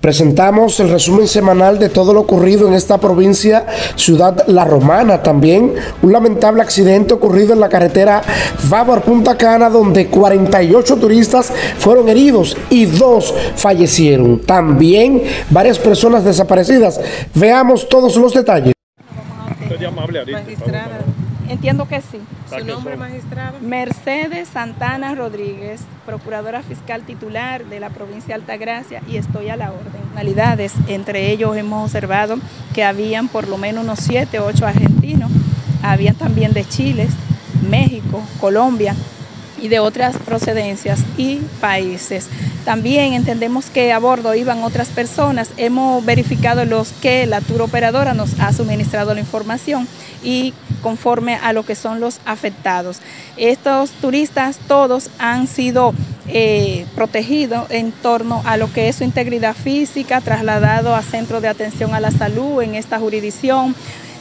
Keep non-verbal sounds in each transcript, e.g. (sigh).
Presentamos el resumen semanal de todo lo ocurrido en esta provincia, Ciudad La Romana también. Un lamentable accidente ocurrido en la carretera Favor Punta Cana, donde 48 turistas fueron heridos y dos fallecieron. También varias personas desaparecidas. Veamos todos los detalles. Entiendo que sí. ¿Su nombre, magistrado? Mercedes Santana Rodríguez, procuradora fiscal titular de la provincia de Altagracia y estoy a la orden. Entre ellos hemos observado que habían por lo menos unos siete o ocho argentinos, habían también de Chile, México, Colombia, y de otras procedencias y países. También entendemos que a bordo iban otras personas. Hemos verificado los que la tour operadora nos ha suministrado la información y conforme a lo que son los afectados. Estos turistas todos han sido eh, protegidos en torno a lo que es su integridad física, trasladado a centros de atención a la salud en esta jurisdicción.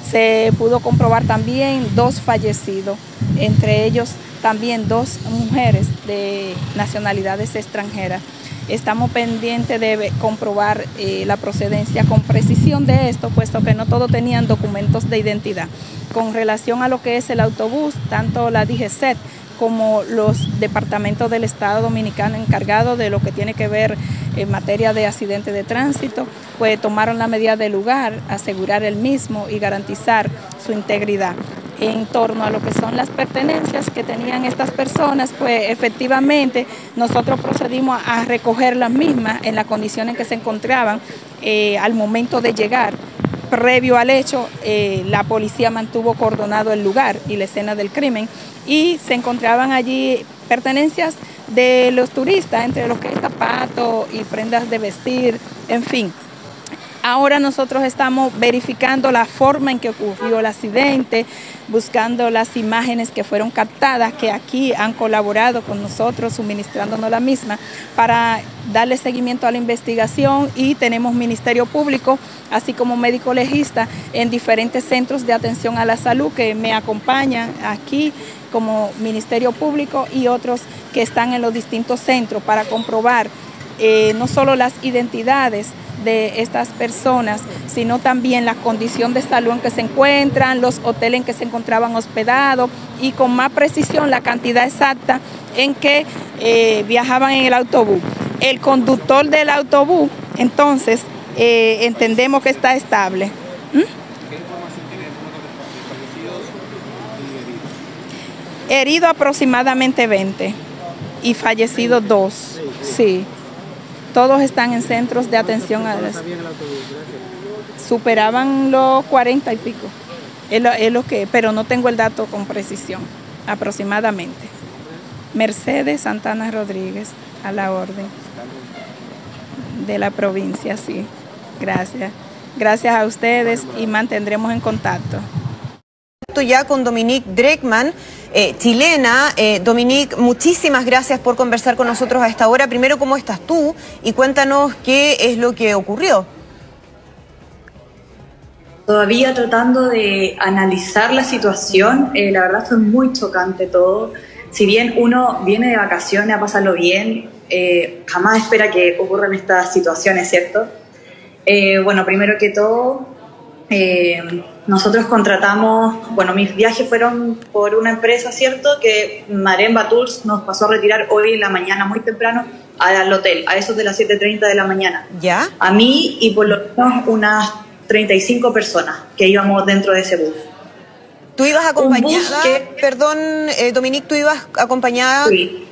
Se pudo comprobar también dos fallecidos, entre ellos también dos mujeres de nacionalidades extranjeras. Estamos pendientes de comprobar eh, la procedencia con precisión de esto, puesto que no todos tenían documentos de identidad. Con relación a lo que es el autobús, tanto la DGCET como los departamentos del Estado Dominicano encargados de lo que tiene que ver en materia de accidente de tránsito, pues tomaron la medida de lugar, asegurar el mismo y garantizar su integridad en torno a lo que son las pertenencias que tenían estas personas, pues efectivamente nosotros procedimos a recoger las mismas en la condición en que se encontraban eh, al momento de llegar. Previo al hecho, eh, la policía mantuvo coordonado el lugar y la escena del crimen y se encontraban allí pertenencias de los turistas, entre los que zapatos y prendas de vestir, en fin. Ahora nosotros estamos verificando la forma en que ocurrió el accidente, buscando las imágenes que fueron captadas, que aquí han colaborado con nosotros, suministrándonos la misma, para darle seguimiento a la investigación. Y tenemos Ministerio Público, así como médico legista en diferentes centros de atención a la salud que me acompañan aquí como Ministerio Público y otros que están en los distintos centros para comprobar eh, no solo las identidades, de estas personas, sino también la condición de salud en que se encuentran, los hoteles en que se encontraban hospedados y con más precisión la cantidad exacta en que eh, viajaban en el autobús. El conductor del autobús, entonces, eh, entendemos que está estable. ¿Mm? Herido aproximadamente 20 y fallecidos 2. Sí. Todos están en centros de atención a las... Superaban los 40 y pico. Es lo, que, pero no tengo el dato con precisión, aproximadamente. Mercedes Santana Rodríguez, a la orden de la provincia, sí. Gracias. Gracias a ustedes y mantendremos en contacto. Ya con Dominique Dreckman. Eh, chilena. Eh, Dominique, muchísimas gracias por conversar con nosotros a esta hora. Primero, ¿cómo estás tú? Y cuéntanos qué es lo que ocurrió. Todavía tratando de analizar la situación, eh, la verdad fue muy chocante todo. Si bien uno viene de vacaciones a pasarlo bien, jamás espera que ocurran estas situaciones, ¿cierto? bueno, primero que todo, eh, nosotros contratamos, bueno, mis viajes fueron por una empresa, ¿cierto? Que Maremba Tours nos pasó a retirar hoy en la mañana, muy temprano, al hotel, a esos de las 7.30 de la mañana. ¿Ya? A mí y por lo menos unas 35 personas que íbamos dentro de ese bus. ¿Tú ibas acompañada? Perdón, eh, Dominique, ¿tú ibas acompañada? Sí.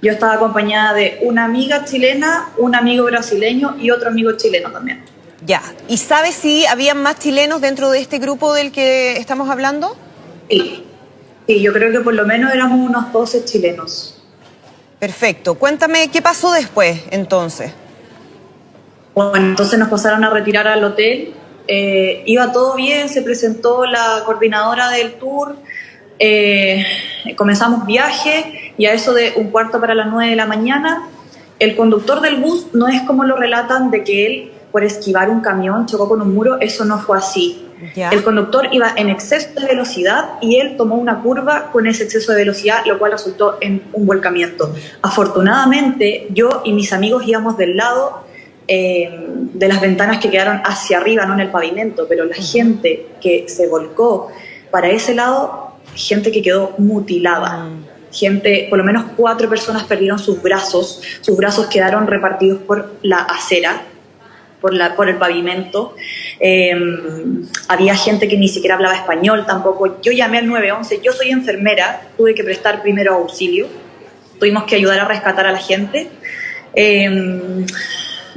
Yo estaba acompañada de una amiga chilena, un amigo brasileño y otro amigo chileno también. Ya. ¿Y sabes si había más chilenos dentro de este grupo del que estamos hablando? Sí. Sí, yo creo que por lo menos éramos unos 12 chilenos. Perfecto. Cuéntame, ¿qué pasó después entonces? Bueno, entonces nos pasaron a retirar al hotel. Eh, iba todo bien, se presentó la coordinadora del tour. Eh, comenzamos viaje y a eso de un cuarto para las nueve de la mañana, el conductor del bus no es como lo relatan de que él por esquivar un camión, chocó con un muro, eso no fue así. El conductor iba en exceso de velocidad y él tomó una curva con ese exceso de velocidad, lo cual resultó en un volcamiento. Afortunadamente, yo y mis amigos íbamos del lado eh, de las ventanas que quedaron hacia arriba, no en el pavimento, pero la gente que se volcó para ese lado, gente que quedó mutilada. Gente, por lo menos cuatro personas perdieron sus brazos, sus brazos quedaron repartidos por la acera, por, la, por el pavimento. Eh, había gente que ni siquiera hablaba español tampoco. Yo llamé al 911, yo soy enfermera, tuve que prestar primero auxilio, tuvimos que ayudar a rescatar a la gente. Eh,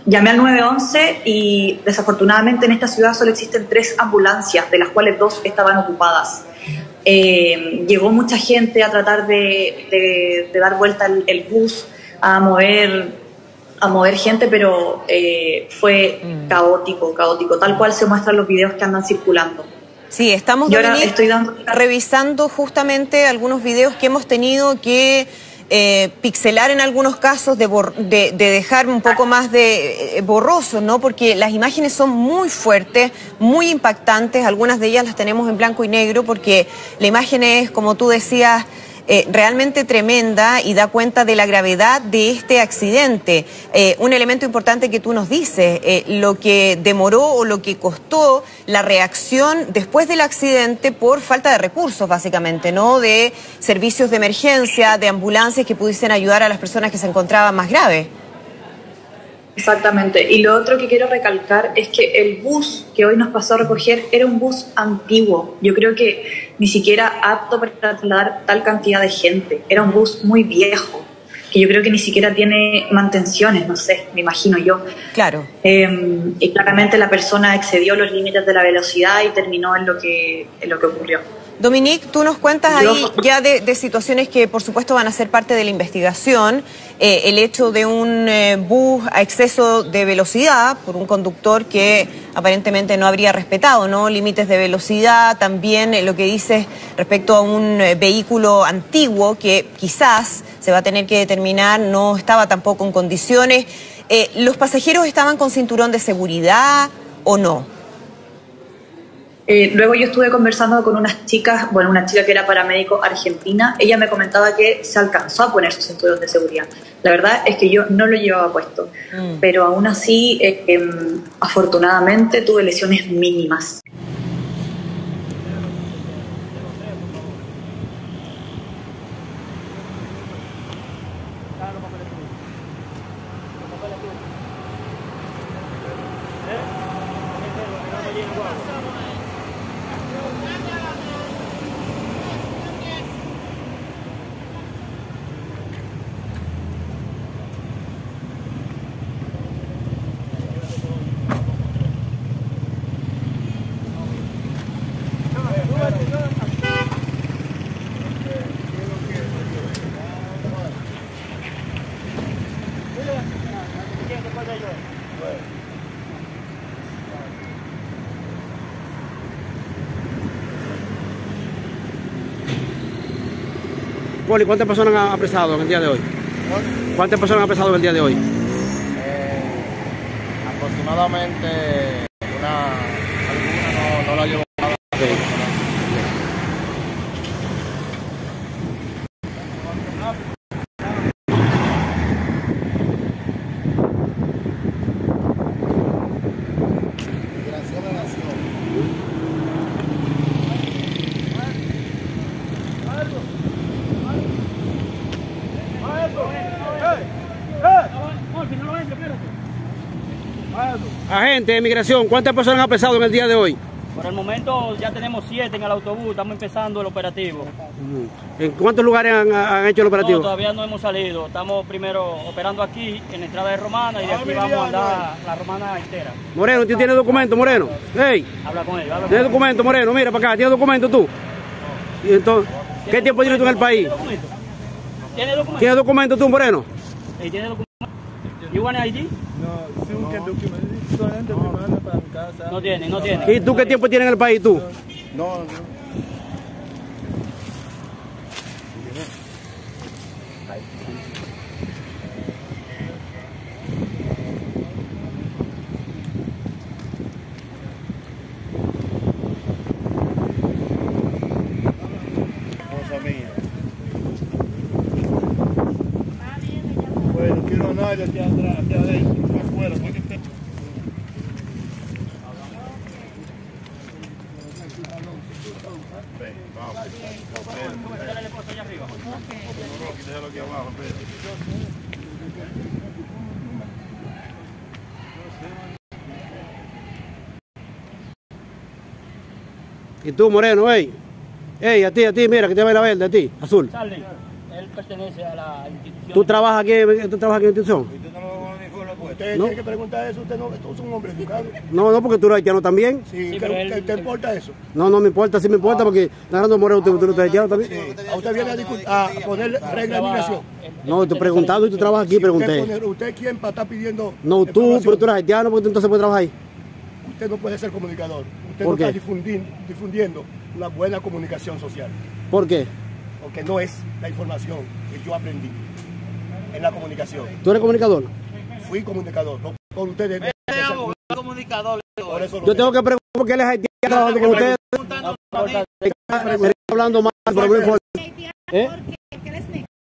llamé al 911 y desafortunadamente en esta ciudad solo existen tres ambulancias, de las cuales dos estaban ocupadas. Eh, llegó mucha gente a tratar de, dar vuelta el, bus, a mover, a mover gente, pero eh, fue mm. caótico, caótico, tal cual se muestran los videos que andan circulando. Sí, estamos estoy revisando justamente algunos videos que hemos tenido que eh, pixelar en algunos casos, de, de, dejar un poco más de eh, borroso, ¿no? Porque las imágenes son muy fuertes, muy impactantes, algunas de ellas las tenemos en blanco y negro porque la imagen es, como tú decías, eh, realmente tremenda y da cuenta de la gravedad de este accidente. Eh, un elemento importante que tú nos dices, eh, lo que demoró o lo que costó la reacción después del accidente por falta de recursos, básicamente, ¿no? De servicios de emergencia, de ambulancias que pudiesen ayudar a las personas que se encontraban más graves. Exactamente. Y lo otro que quiero recalcar es que el bus que hoy nos pasó a recoger era un bus antiguo. Yo creo que ni siquiera apto para trasladar tal cantidad de gente. Era un bus muy viejo, que yo creo que ni siquiera tiene mantenciones, no sé, me imagino yo. Claro. Em, y claramente la persona excedió los límites de la velocidad y terminó en lo que, en lo que ocurrió. Dominique, tú nos cuentas ahí ya de, situaciones que por supuesto van a ser parte de la investigación. Eh, el hecho de un eh, bus a exceso de velocidad por un conductor que aparentemente no habría respetado ¿no? límites de velocidad. También eh, lo que dices respecto a un vehículo antiguo que quizás se va a tener que determinar no estaba tampoco en condiciones. ¿Los pasajeros estaban con cinturón de seguridad o no? Eh, luego yo estuve conversando con unas chicas, bueno, una chica que era paramédico argentina, ella me comentaba que se alcanzó a poner sus cinturones de seguridad. La verdad es que yo no lo llevaba puesto, mm. pero aún así, eh, em, afortunadamente, tuve lesiones mínimas. Poli, ¿cuántas personas han apresado en el día de hoy? ¿Cuántas personas han apresado en el día de hoy? Eh, aproximadamente De migración, ¿cuántas personas han apresado en el día de hoy? Por el momento ya tenemos siete en el autobús, estamos empezando el operativo. ¿En cuántos lugares han, hecho el operativo? todavía no hemos salido, estamos primero operando aquí en la entrada de Romana y de aquí vamos a andar la Romana entera. Moreno, ¿tú tienes documento, Moreno? Hey. Habla con él. ¿Tienes documento, Moreno? Mira para acá, ¿tienes documento tú? ¿Y entonces, ¿Qué tiempo tienes tú en el país? ¿Tienes documento? ¿Tienes documento tú, Moreno? ¿Tienes documento? ¿You want ID? No, sí, un documento. No tiene, no tiene. ¿Y tú qué tiempo tienes en el país tú? No, no. Bueno, quiero nadie aquí atrás, aquí adentro, afuera, porque Y tú, Moreno, ey. Ey, a ti, a ti, mira, que te va a verde, a ti, azul. Charlie, él pertenece a la institución. ¿Tú trabajas aquí, tú trabajas aquí en la institución? Usted No. tiene que preguntar eso, usted no, usted es un hombre educado. No, no, porque tú eres haitiano también. Sí, Sí, ¿qué, pero él- te importa eso? No, no me importa, sí me importa, porque Narando Moreno, tú, tú eres haitiano también. A usted viene a, a poner reglas de migración. No, te he preguntado y tú trabajas aquí, usted, pregunté. pone- ¿Usted quién para estar pidiendo No, tú, pero tú eres haitiano, porque tú entonces puedes trabajar ahí. Usted no puede ser comunicador. Usted ¿Por no qué? está difundi- difundiendo una buena comunicación social. ¿Por qué? Porque no es la información que yo aprendí en la comunicación. ¿Tú eres comunicador? Fui comunicador. No con ustedes. comunicador. Por eso lo Yo tengo que preguntar porque él es haitiano con ustedes. Estoy hablando mal, pero no importa. ¿Eh?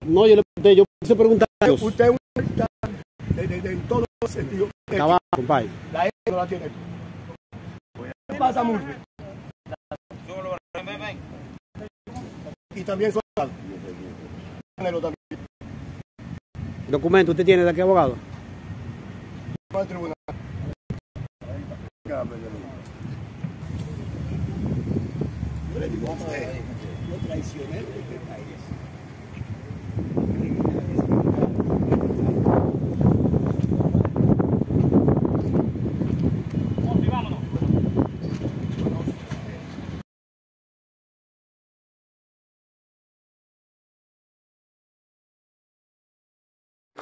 No, yo le pregunté, yo quise preguntar a ellos. Usted es un de, de, de, en todos los sentidos. Trabajo, compadre. La E no la tiene. ¿Qué pasa, Murphy? Y también soldado. ¿Documento usted tiene de qué abogado? Va al tribunal. Yo le digo a usted, yo traicioné este país.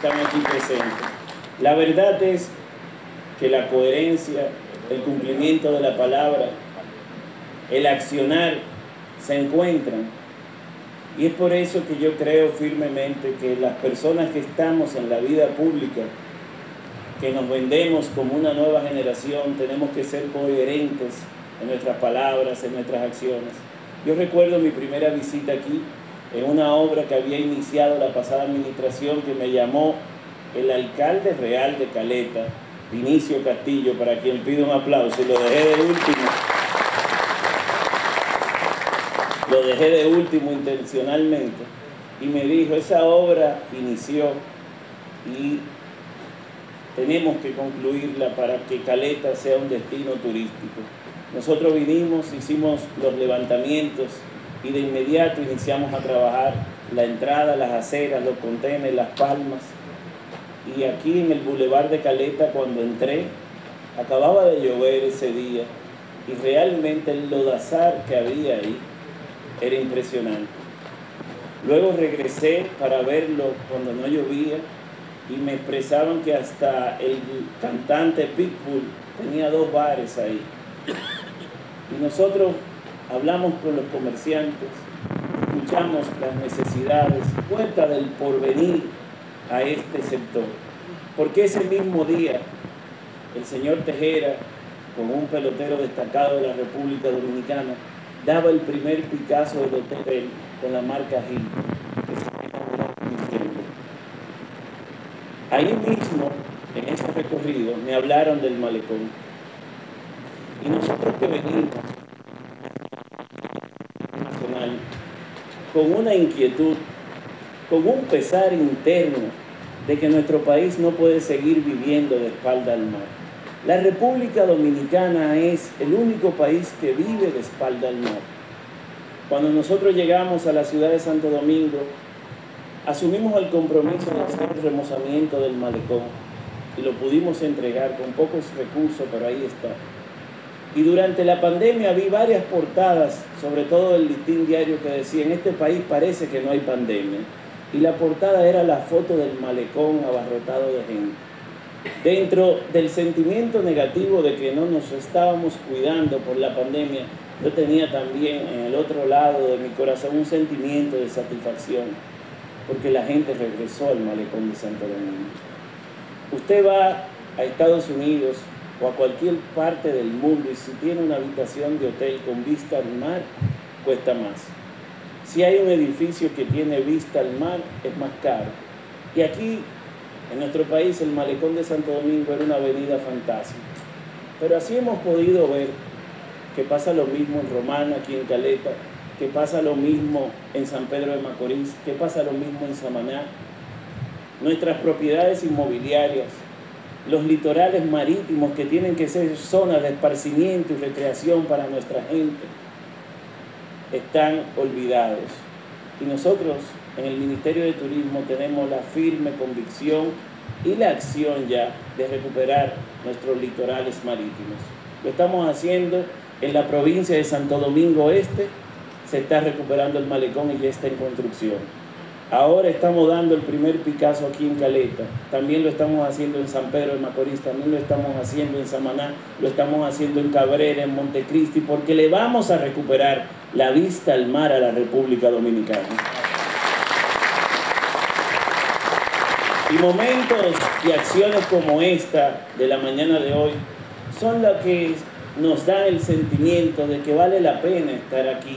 Están aquí presentes. La verdad es que la coherencia, el cumplimiento de la palabra, el accionar se encuentran. Y es por eso que yo creo firmemente que las personas que estamos en la vida pública, que nos vendemos como una nueva generación, tenemos que ser coherentes en nuestras palabras, en nuestras acciones. Yo recuerdo mi primera visita aquí en una obra que había iniciado la pasada administración que me llamó el alcalde real de Caleta, Vinicio Castillo, para quien pido un aplauso y lo dejé de último. Lo dejé de último intencionalmente y me dijo, esa obra inició y tenemos que concluirla para que Caleta sea un destino turístico. Nosotros vinimos, hicimos los levantamientos y de inmediato iniciamos a trabajar la entrada, las aceras, los contenedores, las palmas. Y aquí en el Boulevard de Caleta, cuando entré, acababa de llover ese día y realmente el lodazar que había ahí era impresionante. Luego regresé para verlo cuando no llovía y me expresaban que hasta el cantante Pitbull tenía dos bares ahí. Y nosotros hablamos con los comerciantes, escuchamos las necesidades, cuenta del porvenir a este sector. Porque ese mismo día el señor Tejera, como un pelotero destacado de la República Dominicana, daba el primer Picasso del hotel con la marca Gil, que se en. Ahí mismo, en ese recorrido, me hablaron del malecón. Y nosotros que venimos nacional con una inquietud, con un pesar interno de que nuestro país no puede seguir viviendo de espalda al mar. La República Dominicana es el único país que vive de espalda al mar. Cuando nosotros llegamos a la ciudad de Santo Domingo, asumimos el compromiso de hacer el remozamiento del malecón y lo pudimos entregar con pocos recursos, pero ahí está. Y durante la pandemia vi varias portadas, sobre todo el listín diario que decía, en este país parece que no hay pandemia. Y la portada era la foto del malecón abarrotado de gente. Dentro del sentimiento negativo de que no nos estábamos cuidando por la pandemia, yo tenía también en el otro lado de mi corazón un sentimiento de satisfacción, porque la gente regresó al malecón de Santo Domingo. Usted va a Estados Unidos o a cualquier parte del mundo y si tiene una habitación de hotel con vista al mar, cuesta más. Si hay un edificio que tiene vista al mar, es más caro. Y aquí, en nuestro país, el malecón de Santo Domingo era una avenida fantástica. Pero así hemos podido ver que pasa lo mismo en Romana, aquí en Caleta, que pasa lo mismo en San Pedro de Macorís, que pasa lo mismo en Samaná. Nuestras propiedades inmobiliarias, los litorales marítimos que tienen que ser zonas de esparcimiento y recreación para nuestra gente. están olvidados. Y nosotros en el Ministerio de Turismo tenemos la firme convicción y la acción ya de recuperar nuestros litorales marítimos. Lo estamos haciendo en la provincia de Santo Domingo Este, se está recuperando el malecón y ya está en construcción. Ahora estamos dando el primer Picasso aquí en Caleta, también lo estamos haciendo en San Pedro de Macorís, también lo estamos haciendo en Samaná, lo estamos haciendo en Cabrera, en Montecristi, porque le vamos a recuperar la vista al mar a la República Dominicana. Y momentos y acciones como esta de la mañana de hoy son las que nos dan el sentimiento de que vale la pena estar aquí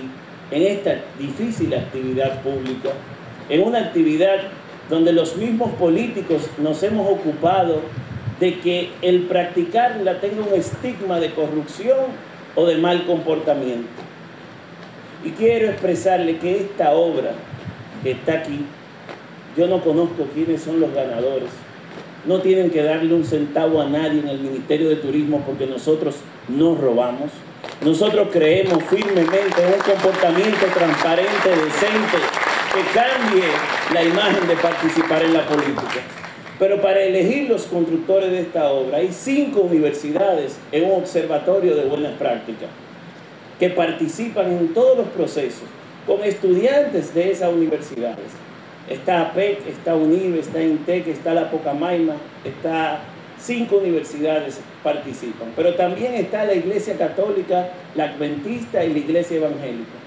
en esta difícil actividad pública, en una actividad donde los mismos políticos nos hemos ocupado de que el practicarla tenga un estigma de corrupción o de mal comportamiento. Y quiero expresarle que esta obra que está aquí yo no conozco quiénes son los ganadores. No tienen que darle un centavo a nadie en el Ministerio de Turismo porque nosotros no robamos. Nosotros creemos firmemente en un comportamiento transparente, decente, que cambie la imagen de participar en la política. Pero para elegir los constructores de esta obra hay cinco universidades en un observatorio de buenas prácticas que participan en todos los procesos con estudiantes de esas universidades Está APEC, está UNIVE, está INTEC, está la Pocamaima, está cinco universidades participan, pero también está la Iglesia Católica, la Adventista y la Iglesia Evangélica.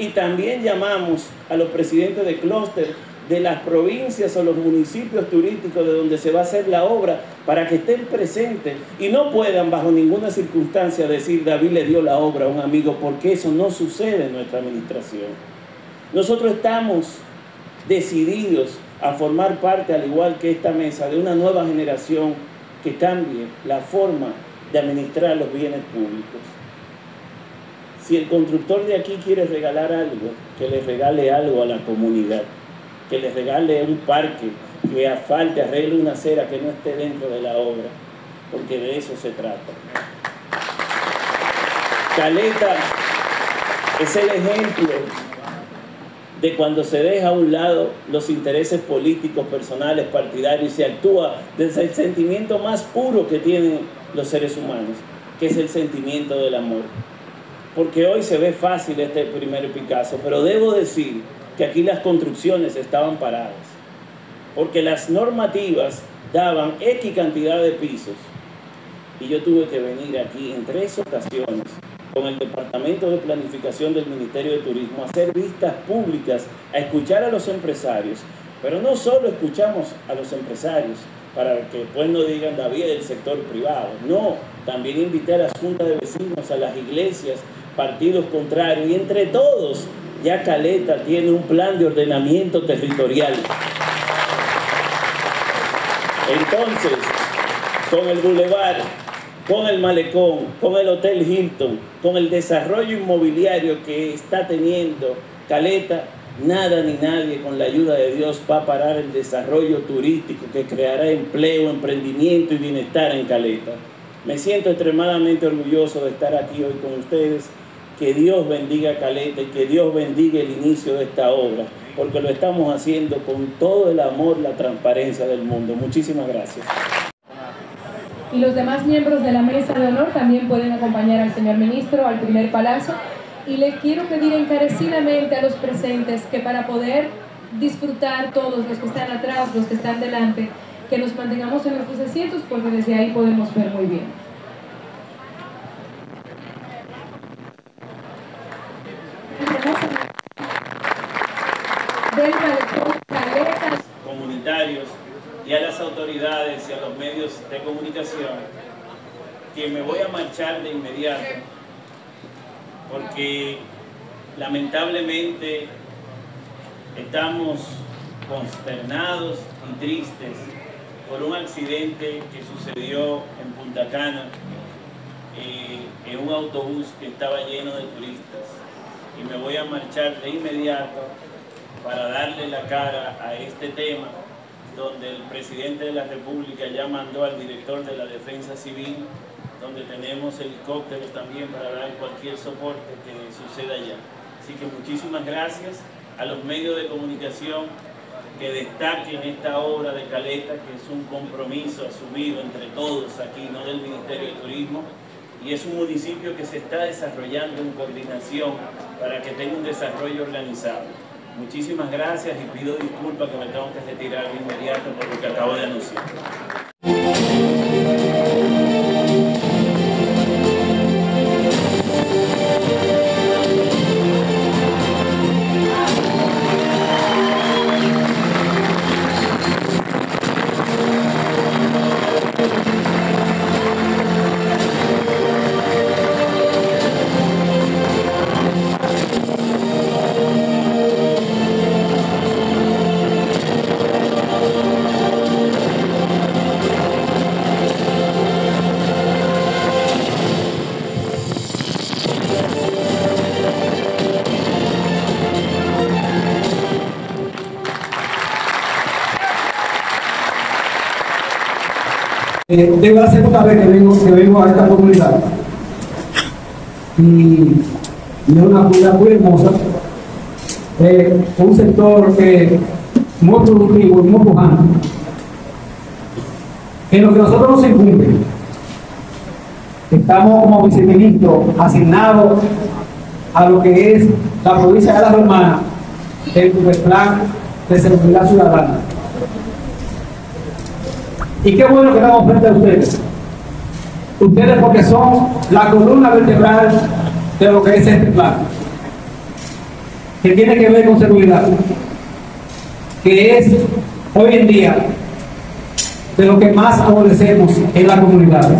Y también llamamos a los presidentes de clúster de las provincias o los municipios turísticos de donde se va a hacer la obra para que estén presentes y no puedan bajo ninguna circunstancia decir David le dio la obra a un amigo porque eso no sucede en nuestra administración. Nosotros estamos decididos a formar parte, al igual que esta mesa, de una nueva generación que cambie la forma de administrar los bienes públicos. Si el constructor de aquí quiere regalar algo, que le regale algo a la comunidad, que le regale un parque, que falte, arregle una acera que no esté dentro de la obra, porque de eso se trata. Caleta es el ejemplo de cuando se deja a un lado los intereses políticos, personales, partidarios y se actúa desde el sentimiento más puro que tienen los seres humanos, que es el sentimiento del amor. Porque hoy se ve fácil este primer Picasso, pero debo decir que aquí las construcciones estaban paradas, porque las normativas daban X cantidad de pisos y yo tuve que venir aquí en tres ocasiones con el Departamento de Planificación del Ministerio de Turismo, a hacer vistas públicas, a escuchar a los empresarios. Pero no solo escuchamos a los empresarios para que después no digan David del sector privado, no, también invité a las juntas de vecinos, a las iglesias, partidos contrarios y entre todos ya Caleta tiene un plan de ordenamiento territorial. Entonces, con el bulevar con el malecón, con el Hotel Hilton, con el desarrollo inmobiliario que está teniendo Caleta, nada ni nadie con la ayuda de Dios va a parar el desarrollo turístico que creará empleo, emprendimiento y bienestar en Caleta. Me siento extremadamente orgulloso de estar aquí hoy con ustedes. Que Dios bendiga a Caleta y que Dios bendiga el inicio de esta obra, porque lo estamos haciendo con todo el amor, la transparencia del mundo. Muchísimas gracias y los demás miembros de la mesa de honor también pueden acompañar al señor ministro al primer palacio. Y le quiero pedir encarecidamente a los presentes que para poder disfrutar todos los que están atrás, los que están delante, que nos mantengamos en nuestros asientos porque desde ahí podemos ver muy bien. Comunitarios y a las autoridades y a los medios de comunicación que me voy a marchar de inmediato porque lamentablemente estamos consternados y tristes por un accidente que sucedió en Punta Cana eh, en un autobús que estaba lleno de turistas y me voy a marchar de inmediato para darle la cara a este tema donde el presidente de la República ya mandó al director de la Defensa Civil, donde tenemos helicópteros también para dar cualquier soporte que suceda allá. Así que muchísimas gracias a los medios de comunicación que destaquen esta obra de Caleta, que es un compromiso asumido entre todos aquí, no del Ministerio de Turismo, y es un municipio que se está desarrollando en coordinación para que tenga un desarrollo organizado. Muchísimas gracias y pido disculpas que me tengo que retirar de inmediato por lo que acabo de anunciar. Eh, la segunda vez que vengo, a esta comunidad. Y, es una comunidad muy hermosa, eh, un sector muy productivo y muy pujante. En lo que nosotros nos incumbe, estamos como viceministro asignados a lo que es la provincia de la Romana, el plan de seguridad ciudadana. Y qué bueno que estamos frente a ustedes. Ustedes porque son la columna vertebral de lo que es este plan. Que tiene que ver con seguridad. Que es hoy en día de lo que más aborrecemos en la comunidad.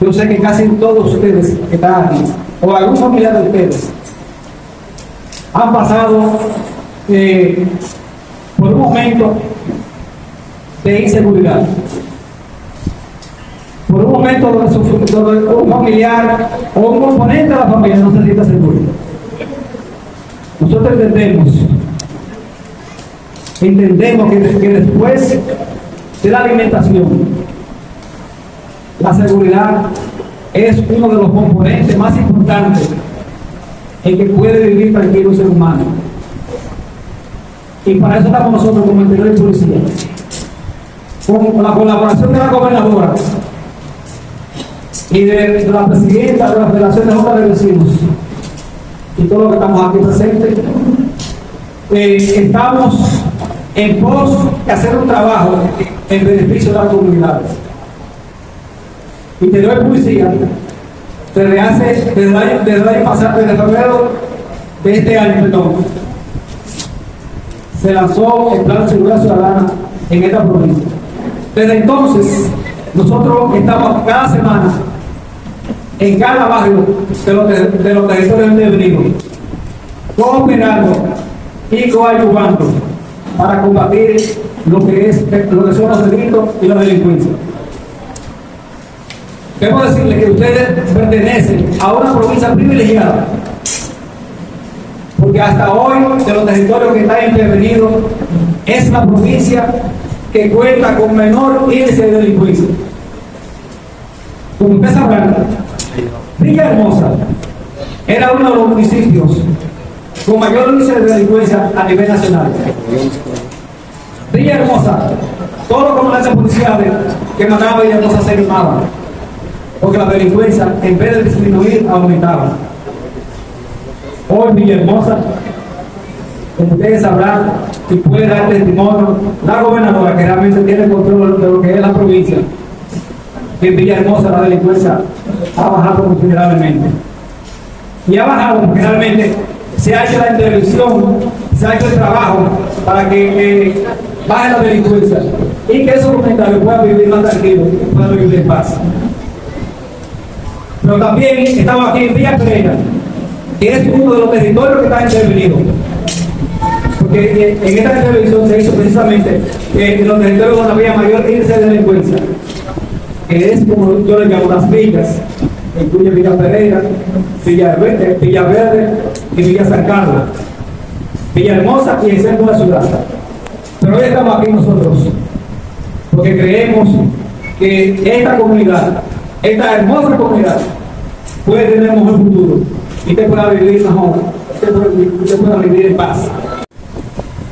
Yo sé que casi todos ustedes que están aquí, o algún familiar de ustedes, han pasado eh, por un momento de inseguridad. Por un momento donde, un familiar o un componente de la familia no se sienta seguro. Nosotros entendemos, entendemos que, que después de la alimentación, la seguridad es uno de los componentes más importantes en que puede vivir tranquilo un ser humano. Y para eso estamos nosotros como interior de policía. Con la colaboración de la gobernadora y de, la presidenta de la Federación de Juntas de Vecinos y todos los que estamos aquí presentes, eh, estamos en pos de hacer un trabajo en beneficio de las comunidades. Interior de Policía, desde hace, desde el año, desde el año pasado, desde febrero de este año, perdón, se lanzó el Plan de Seguridad Ciudadana en esta provincia. Desde entonces, nosotros estamos cada semana en cada barrio de los, de los territorios de Brigo, cooperando y coayuvando para combatir lo que, es, lo que son los delitos y la delincuencia. Debo decirle que ustedes pertenecen a una provincia privilegiada porque hasta hoy de los territorios que están intervenidos es la provincia que cuenta con menor índice de delincuencia. Como sabrán, Villa Hermosa era uno de los municipios con mayor índice de delincuencia a nivel nacional. Villa Hermosa, todos los comandantes policiales que mandaban Villa Hermosa se animaban, porque la delincuencia en vez de disminuir aumentaba. Hoy Villahermosa, como ustedes sabrán y puede dar testimonio, la gobernadora que realmente tiene control de lo que es la provincia, en Villahermosa la delincuencia ha bajado considerablemente. Y ha bajado porque realmente se ha hecho la intervención, se ha hecho el trabajo para que baje la delincuencia y que esos comentarios puedan vivir más tranquilos, puedan vivir en paz. Pero también estamos aquí en Villa Pereira, que es uno de los territorios que está intervenido. Porque en esta intervención se hizo precisamente en los territorios donde había mayor índice de delincuencia, que es como yo le llamo las villas, incluye Villa Pereira, Villa Verde y Villa San Carlos, Villa Hermosa y el centro de la ciudad. Pero hoy estamos aquí nosotros, porque creemos que esta comunidad, esta hermosa comunidad, puede tener un mejor futuro y usted pueda vivir mejor, usted pueda, vivir en paz.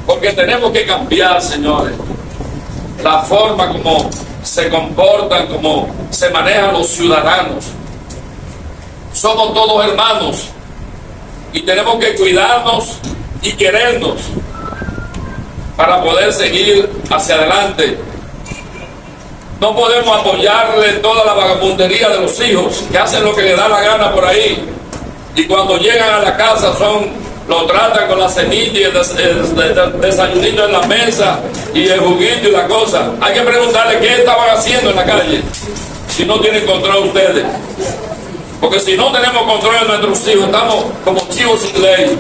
Porque tenemos que cambiar, señores, la forma como se comportan, como se manejan los ciudadanos. Somos todos hermanos y tenemos que cuidarnos y querernos para poder seguir hacia adelante. No podemos apoyarle toda la vagabundería de los hijos que hacen lo que les da la gana por ahí y cuando llegan a la casa son lo tratan con la semilla y el, desayunito en la mesa y el juguito y la cosa. Hay que preguntarle qué estaban haciendo en la calle si no tienen control ustedes. Porque si no tenemos control de nuestros hijos, estamos como chivos sin ley.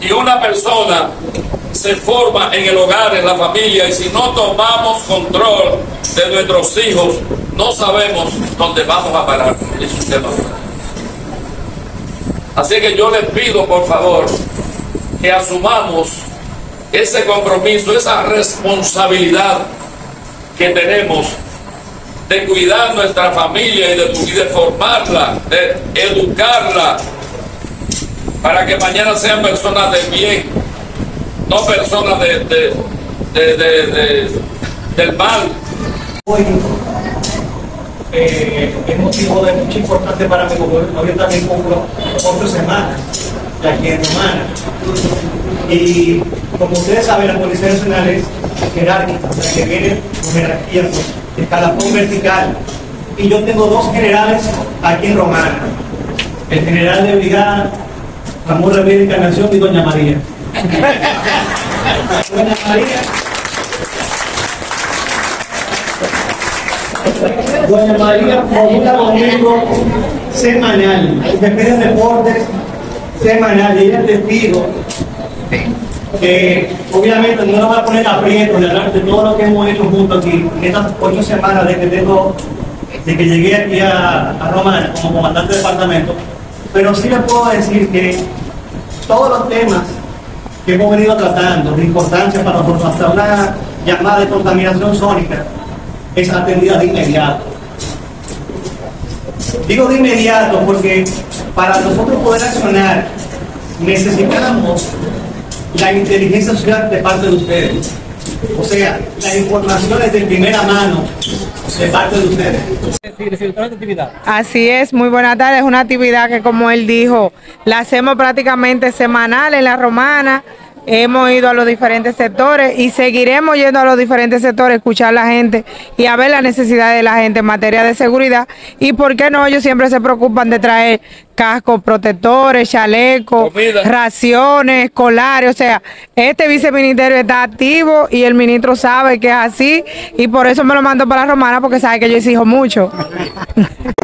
Y una persona se forma en el hogar, en la familia, y si no tomamos control de nuestros hijos, no sabemos dónde vamos a parar el sistema. Así que yo les pido, por favor, que asumamos ese compromiso, esa responsabilidad que tenemos de cuidar nuestra familia y de, formarla, de educarla, para que mañana sean personas de bien, no personas de, del mal. Eh, es motivo de mucha importancia para mí, porque hoy también cumplo ocho semanas de aquí en Romana. Y como ustedes saben, la Policía Nacional es jerárquica, o sea que viene con jerarquía, escalafón vertical. Y yo tengo dos generales aquí en Romana. El general de brigada, Ramón Ramírez Encarnación y Doña María. (laughs) Doña María. Doña María publica conmigo semanal. Me pide reportes semanal. Y ella es testigo que obviamente no nos va a poner aprieto de hablar de todo lo que hemos hecho juntos aquí en estas ocho semanas de que llegué aquí a, Roma como comandante de departamento, pero sí les puedo decir que todos los temas que hemos venido tratando de importancia para nosotros, hasta una llamada de contaminación sónica, es atendida de inmediato. Digo de inmediato porque para nosotros poder accionar necesitamos la inteligencia social de parte de ustedes. O sea, la información es de primera mano de parte de ustedes. Así es, muy buena tarde. Es una actividad que, como él dijo, la hacemos prácticamente semanal en la romana. Hemos ido a los diferentes sectores y seguiremos yendo a los diferentes sectores, escuchar a la gente y a ver la necesidad de la gente en materia de seguridad. Y por qué no, ellos siempre se preocupan de traer cascos protectores, chalecos, raciones, escolares. O sea, este viceministerio está activo y el ministro sabe que es así y por eso me lo mando para la romana porque sabe que yo exijo mucho. (laughs)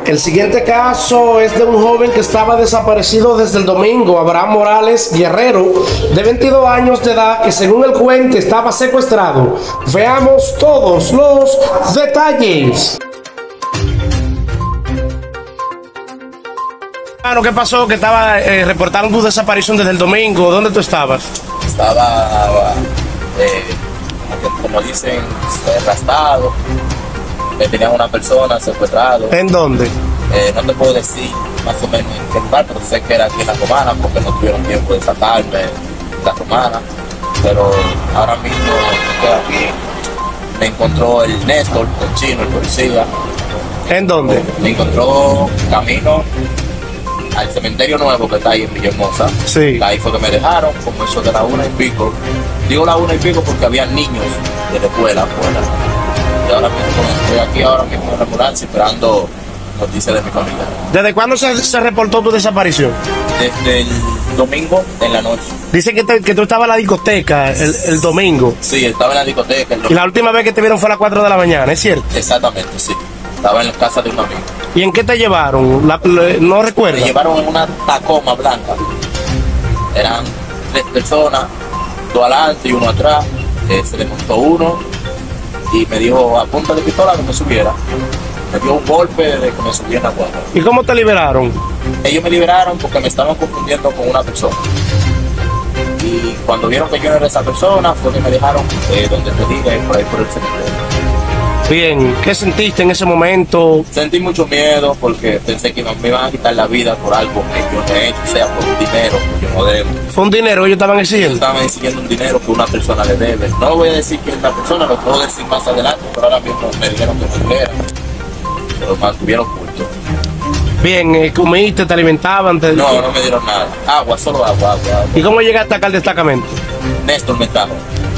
El siguiente caso es de un joven que estaba desaparecido desde el domingo, Abraham Morales Guerrero, de 22 años de edad, que según el cuente estaba secuestrado. Veamos todos los detalles. ¿Qué pasó? Que estaba eh, reportando tu desaparición desde el domingo. ¿Dónde tú estabas? Estaba, eh, como, dicen, arrastrado. Me tenían una persona secuestrado. ¿En dónde? Eh, no te puedo decir más o menos en qué lugar, pero sé que era aquí en la romana porque no tuvieron tiempo de sacarme la romana. Pero ahora mismo estoy aquí. Me encontró el Néstor, el chino, el policía. ¿En dónde? Me encontró camino al cementerio nuevo que está ahí en Villahermosa. Sí. Ahí fue que me dejaron, como eso de la una y pico. Digo la una y pico porque había niños de la escuela afuera. Y ahora mismo estoy aquí ahora mismo en la ambulancia esperando noticias de mi familia. ¿Desde cuándo se, reportó tu desaparición? Desde el domingo en la noche. Dice que, que tú estabas en la discoteca el, domingo. Sí, estaba en la discoteca. y la última vez que te vieron fue a las 4 de la mañana, ¿es cierto? Exactamente, sí. Estaba en la casa de un amigo. ¿Y en qué te llevaron? no recuerdo. Me llevaron en una tacoma blanca. Eran tres personas, dos adelante y uno atrás. Eh, se le montó uno y me dijo a punta de pistola que me subiera. Me dio un golpe de que me subiera la ¿Y cómo te liberaron? Ellos me liberaron porque me estaban confundiendo con una persona. Y cuando vieron que yo no era esa persona, fue que me dejaron eh, donde te dije, por ahí por el cementerio. Bien, ¿qué sentiste en ese momento? Sentí mucho miedo porque pensé que me iban a quitar la vida por algo que yo no he hecho, sea por dinero, que yo no debo. ¿Fue un dinero ellos estaban exigiendo? Estaban exigiendo un dinero que una persona le debe. No voy a decir que esta persona, lo puedo decir más adelante, pero ahora mismo me dijeron que no dijera. Pero mantuvieron oculto. Bien, eh, ¿comiste, te alimentaban? Te... No, no me dieron nada. Agua, solo agua, agua. agua. ¿Y cómo llegaste acá al destacamento? Néstor Metajo.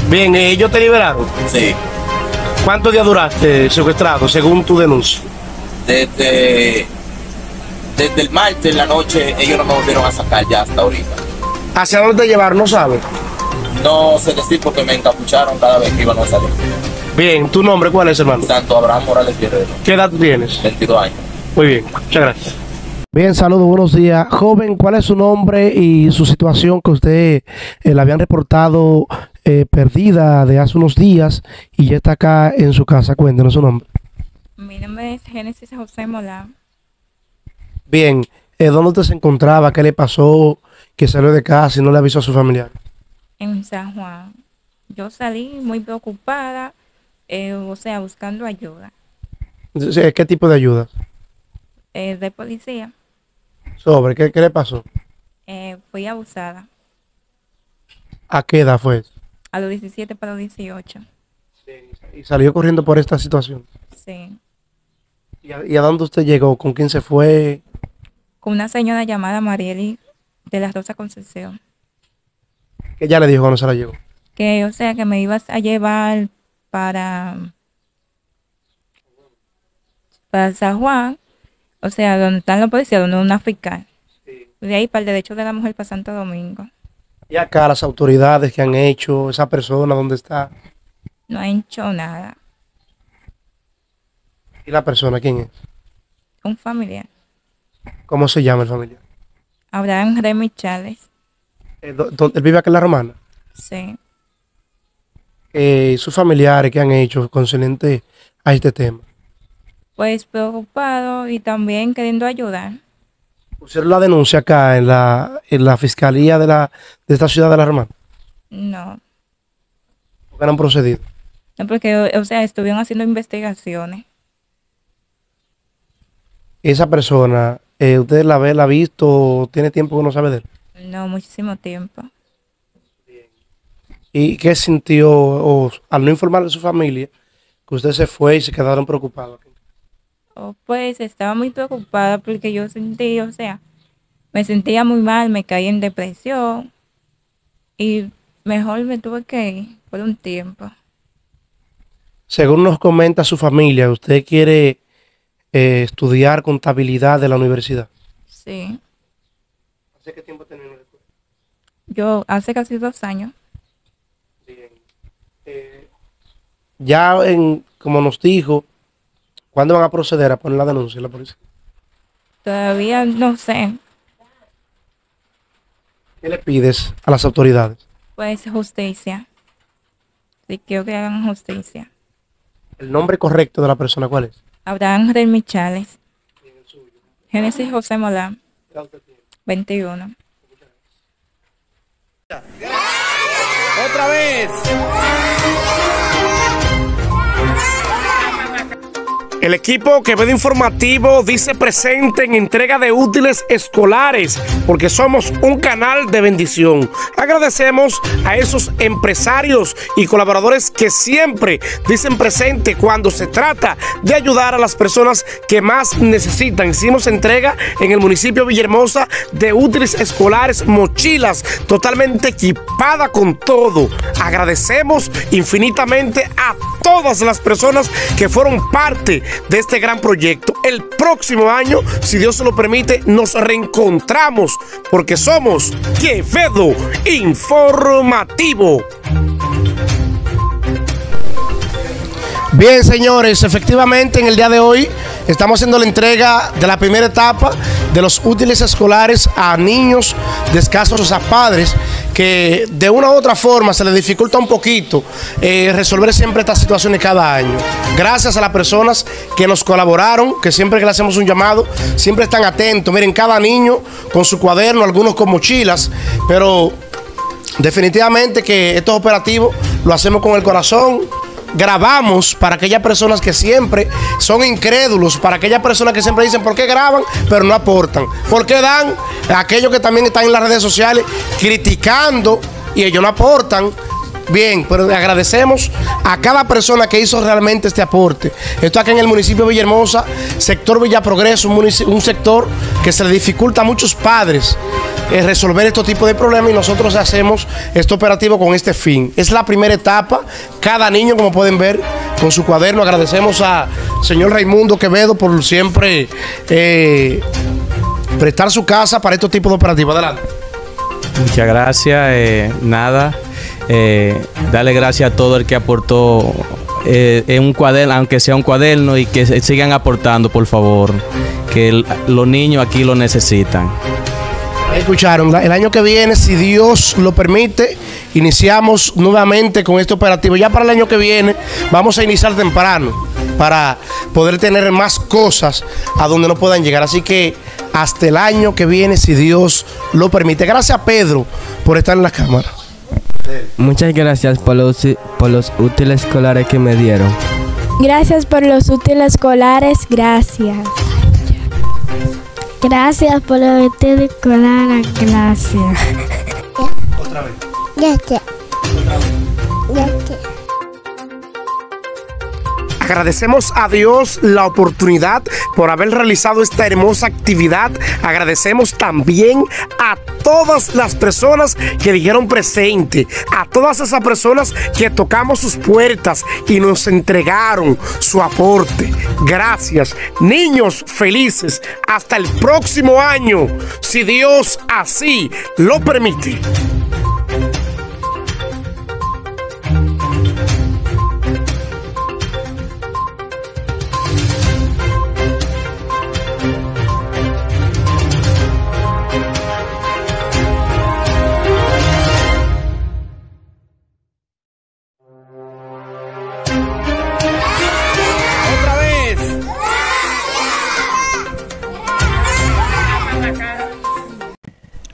Bien, ¿eh, ¿ellos te liberaron? Sí. ¿Cuántos días duraste secuestrado, según tu denuncia? Desde, desde el martes en la noche, ellos no me volvieron a sacar ya hasta ahorita. ¿Hacia dónde te llevaron? ¿No sabes? No sé decir porque me encapucharon cada vez que iban a salir. Bien, ¿tu nombre cuál es, hermano? Santo Abraham Morales Guerrero. ¿Qué edad tienes? 22 años. Muy bien, muchas gracias. Bien, saludos, buenos días. Joven, ¿cuál es su nombre y su situación que usted eh, le habían reportado eh, perdida de hace unos días y ya está acá en su casa? Cuéntenos su nombre. Mi nombre es Génesis José Molán. Bien, eh, ¿dónde usted se encontraba? ¿Qué le pasó? ¿Que salió de casa y no le avisó a su familiar? En San Juan. Yo salí muy preocupada, eh, o sea, buscando ayuda. ¿Qué tipo de ayuda? Eh, de policía. ¿Sobre qué, qué le pasó? Eh, fui abusada. ¿A qué edad fue? A los 17 para los 18. ¿Y salió corriendo por esta situación? Sí. ¿Y a, y a dónde usted llegó? ¿Con quién se fue? Con una señora llamada Marieli de la Rosa Concepción. ¿Qué ella le dijo cuando se la llegó? Que, o sea, que me ibas a llevar para, para San Juan, o sea, donde están los policías, donde una fiscal. De ahí para el derecho de la mujer para Santo Domingo. ¿Y acá las autoridades que han hecho, esa persona, dónde está? No han hecho nada. ¿Y la persona quién es? Un familiar. ¿Cómo se llama el familiar? Abraham Remy Chávez. Eh, ¿dó- dó- ¿Él vive acá en La Romana? Sí. Eh, ¿Sus familiares qué han hecho concerniente a este tema? Pues preocupado y también queriendo ayudar. ¿Pusieron la denuncia acá en la, en la fiscalía de, la, de esta ciudad de La Romana? No. ¿Por qué no han procedido? No, porque, o sea, estuvieron haciendo investigaciones. Esa persona, eh, ¿usted la ve, la ha visto, tiene tiempo que no sabe de él? No, muchísimo tiempo. ¿Y qué sintió o, al no informarle a su familia que usted se fue y se quedaron preocupados? Oh, pues estaba muy preocupada porque yo sentí, o sea, me sentía muy mal, me caí en depresión y mejor me tuve que ir por un tiempo. Según nos comenta su familia, usted quiere eh, estudiar contabilidad de la universidad. Sí. ¿Hace qué tiempo terminó la escuela? Yo hace casi dos años. Ya, en, como nos dijo, ¿cuándo van a proceder a poner la denuncia en la policía? Todavía no sé, ¿Qué le pides a las autoridades? pues justicia. Sí, quiero que hagan justicia. ¿El nombre correcto de la persona cuál es? Abraham del Michales. Génesis José Molán. 21. Otra vez. El equipo que ve de informativo dice presente en entrega de útiles escolares porque somos un canal de bendición. Agradecemos a esos empresarios y colaboradores que siempre dicen presente cuando se trata de ayudar a las personas que más necesitan. Hicimos entrega en el municipio de Villahermosa de útiles escolares, mochilas totalmente equipada con todo. Agradecemos infinitamente a todas las personas que fueron parte de este gran proyecto. El próximo año, si Dios se lo permite, nos reencontramos porque somos Quevedo Informativo. Bien, señores, efectivamente en el día de hoy estamos haciendo la entrega de la primera etapa de los útiles escolares a niños de escasos sea, padres de una u otra forma se les dificulta un poquito eh, resolver siempre estas situaciones cada año. Gracias a las personas que nos colaboraron, que siempre que le hacemos un llamado, siempre están atentos. Miren, cada niño con su cuaderno, algunos con mochilas, pero definitivamente que estos operativos lo hacemos con el corazón grabamos para aquellas personas que siempre son incrédulos, para aquellas personas que siempre dicen por qué graban, pero no aportan. ¿Por qué dan? Aquellos que también están en las redes sociales criticando y ellos no aportan. Bien, pero agradecemos a cada persona que hizo realmente este aporte. Esto acá en el municipio de Villahermosa, sector Villa Progreso, un sector que se le dificulta a muchos padres eh, resolver estos tipos de problemas y nosotros hacemos este operativo con este fin. Es la primera etapa. Cada niño, como pueden ver, con su cuaderno. Agradecemos a señor Raimundo Quevedo por siempre eh, prestar su casa para estos tipos de operativos. Adelante. Muchas gracias. Eh, nada. Eh, darle gracias a todo el que aportó en un cuaderno, aunque sea un cuaderno, y que sigan aportando, por favor, que los niños aquí lo necesitan. Escucharon, el año que viene, si Dios lo permite, iniciamos nuevamente con este operativo. Ya para el año que viene vamos a iniciar temprano para poder tener más cosas a donde no puedan llegar. Así que hasta el año que viene, si Dios lo permite. Gracias Pedro por estar en la cámara. Muchas gracias por los, por los útiles escolares que me dieron. Gracias por los útiles escolares, gracias. Gracias por útiles escolares, gracias. Otra vez. Gracias. Gracias. Agradecemos a Dios la oportunidad por haber realizado esta hermosa actividad. Agradecemos también a todas las personas que dijeron presente, a todas esas personas que tocamos sus puertas y nos entregaron su aporte. Gracias, niños felices. Hasta el próximo año, si Dios así lo permite.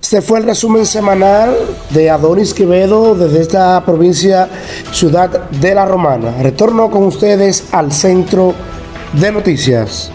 Este fue el resumen semanal de Adonis Quevedo desde esta provincia Ciudad de la Romana. Retorno con ustedes al centro de noticias.